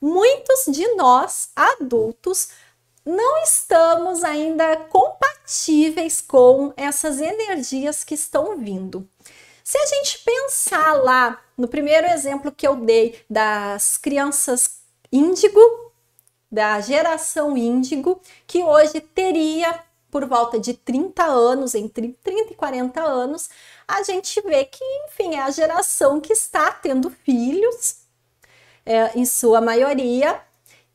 muitos de nós adultos não estamos ainda compatíveis com essas energias que estão vindo. Se a gente pensar lá no primeiro exemplo que eu dei das crianças índigo, da geração índigo, que hoje teria por volta de 30 anos, entre 30 e 40 anos, a gente vê que, enfim, é a geração que está tendo filhos, é, em sua maioria,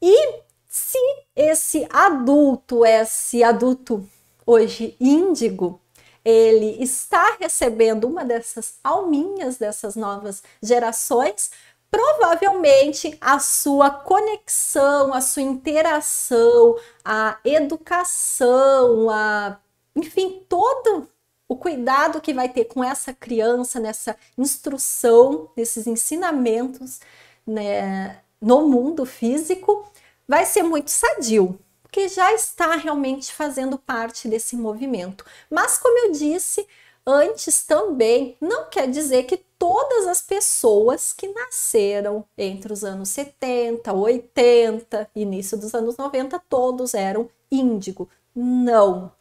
e se esse adulto, esse adulto hoje índigo, ele está recebendo uma dessas alminhas dessas novas gerações, provavelmente a sua conexão, a sua interação, a educação, a enfim, todo o cuidado que vai ter com essa criança nessa instrução, nesses ensinamentos né, no mundo físico, vai ser muito sadio, porque já está realmente fazendo parte desse movimento. Mas, como eu disse antes também, não quer dizer que todas as pessoas que nasceram entre os anos 70, 80, início dos anos 90, todos eram índigo. Não,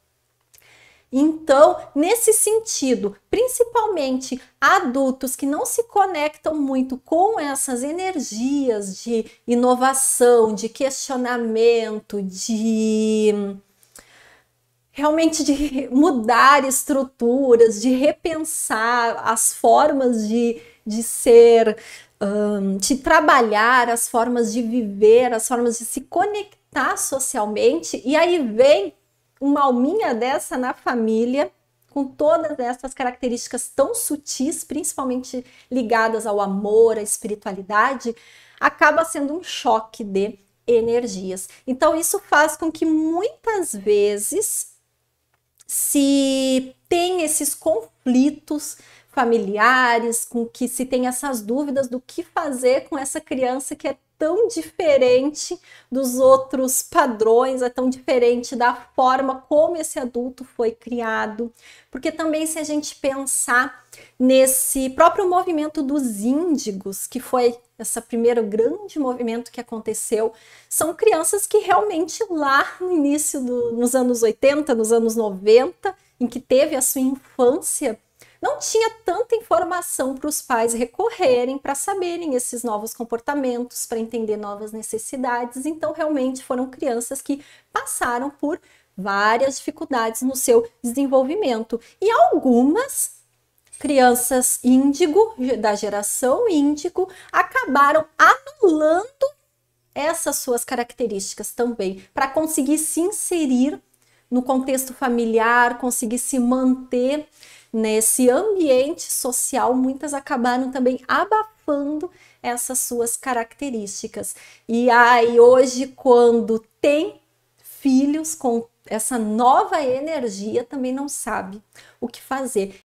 então, nesse sentido, principalmente adultos que não se conectam muito com essas energias de inovação, de questionamento, de realmente de mudar estruturas, de repensar as formas de, de ser, um, de trabalhar, as formas de viver, as formas de se conectar socialmente, e aí vem uma alminha dessa na família, com todas essas características tão sutis, principalmente ligadas ao amor, à espiritualidade, acaba sendo um choque de energias. Então, isso faz com que muitas vezes se esses conflitos familiares, com que se tem essas dúvidas do que fazer com essa criança que é tão diferente dos outros padrões, é tão diferente da forma como esse adulto foi criado. Porque também, se a gente pensar nesse próprio movimento dos índigos, que foi esse primeiro grande movimento que aconteceu, são crianças que realmente lá no início, do, nos anos 80, nos anos 90, em que teve a sua infância não tinha tanta informação para os pais recorrerem para saberem esses novos comportamentos, para entender novas necessidades. Então, realmente foram crianças que passaram por várias dificuldades no seu desenvolvimento. E algumas crianças índigo, da geração índigo, acabaram anulando essas suas características também, para conseguir se inserir no contexto familiar, conseguir se manter nesse ambiente social, muitas acabaram também abafando essas suas características. E aí, hoje, quando tem filhos com essa nova energia, também não sabe o que fazer.